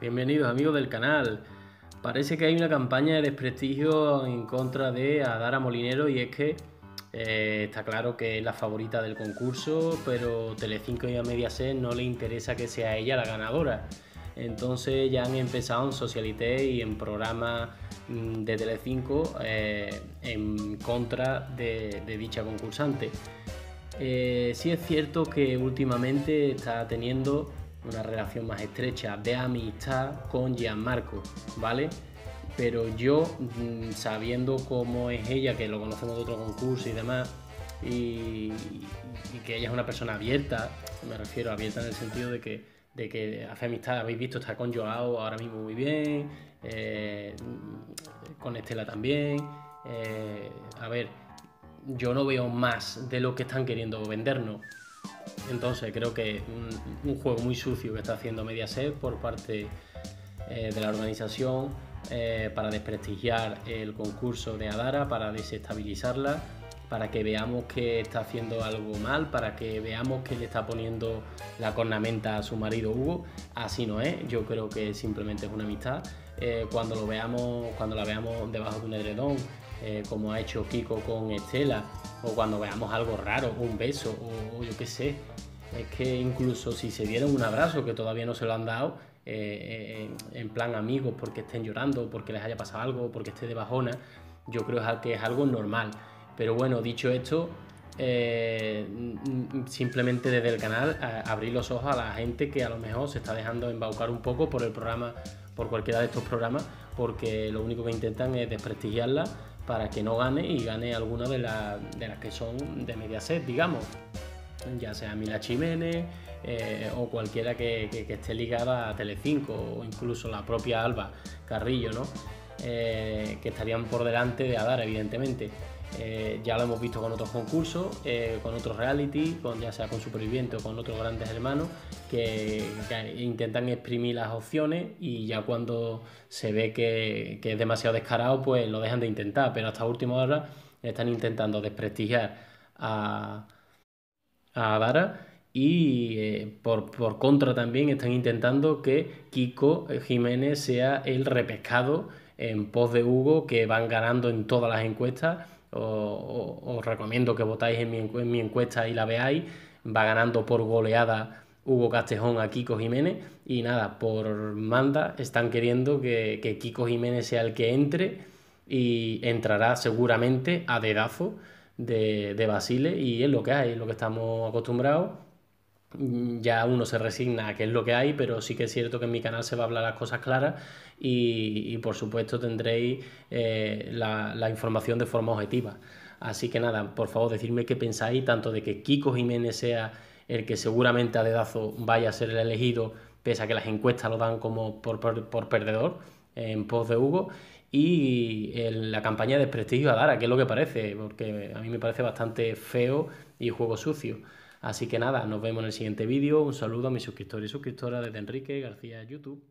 Bienvenidos amigos del canal. Parece que hay una campaña de desprestigio en contra de Adara Molinero y es que eh, está claro que es la favorita del concurso, pero Telecinco y a Mediaset no le interesa que sea ella la ganadora. Entonces ya han empezado en Socialité y en programas mm, de Telecinco eh, en contra de, dicha concursante. Eh, sí es cierto que últimamente está teniendo una relación más estrecha de amistad con Gianmarco, ¿vale? Pero yo, mm, sabiendo cómo es ella, que lo conocemos de otro concurso y demás, y, que ella es una persona abierta, me refiero abierta en el sentido de que, de que hace amistad, habéis visto, está con Joao ahora mismo muy bien, eh, con Estela también. Eh, a ver, yo no veo más de lo que están queriendo vendernos. Entonces creo que un, juego muy sucio que está haciendo Mediaset por parte eh, de la organización eh, para desprestigiar el concurso de Adara, para desestabilizarla, para que veamos que está haciendo algo mal, para que veamos que le está poniendo la cornamenta a su marido Hugo. Así no es, yo creo que simplemente es una amistad. Eh, cuando lo veamos, cuando la veamos debajo de un edredón, como ha hecho Kiko con Estela, o cuando veamos algo raro, un beso, o, yo qué sé. Es que incluso si se dieron un abrazo, que todavía no se lo han dado, eh, en plan amigos, porque estén llorando, porque les haya pasado algo, porque esté de bajona, yo creo que es algo normal. Pero bueno, dicho esto, eh, simplemente desde el canal abrir los ojos a la gente que a lo mejor se está dejando embaucar un poco por el programa, por cualquiera de estos programas, porque lo único que intentan es desprestigiarla para que no gane y gane alguna de, las que son de Mediaset, digamos. Ya sea Mila Chiménez eh, o cualquiera que, esté ligada a Telecinco o incluso la propia Alba Carrillo, ¿no? Eh, que estarían por delante de Adara, evidentemente. Eh, ya lo hemos visto con otros concursos, eh, con otros reality, con, ya sea con Superviviente o con otros grandes hermanos, que, intentan exprimir las opciones y ya cuando se ve que, es demasiado descarado, pues lo dejan de intentar. Pero hasta última hora están intentando desprestigiar a, a y eh, por, por, contra también están intentando que Kiko Jiménez sea el repescado en pos de Hugo que van ganando en todas las encuestas os, recomiendo que votáis en mi, encuesta y la veáis. Va ganando por goleada Hugo Castejón a Kiko Jiménez. Y nada, por manda están queriendo que, Kiko Jiménez sea el que entre y entrará seguramente a dedazo de, de Basile. Y es lo que hay, es lo que estamos acostumbrados ya uno se resigna a qué es lo que hay, pero sí que es cierto que en mi canal se va a hablar las cosas claras y, por supuesto tendréis eh, la, información de forma objetiva. Así que nada, por favor, decidme qué pensáis, tanto de que Kiko Jiménez sea el que seguramente a dedazo vaya a ser el elegido, pese a que las encuestas lo dan como por, perdedor en pos de Hugo, y la campaña de desprestigio a Dara, que es lo que parece, porque a mí me parece bastante feo y juego sucio. Así que nada, nos vemos en el siguiente vídeo. Un saludo a mis suscriptores y suscriptoras desde Enrique García YouTube.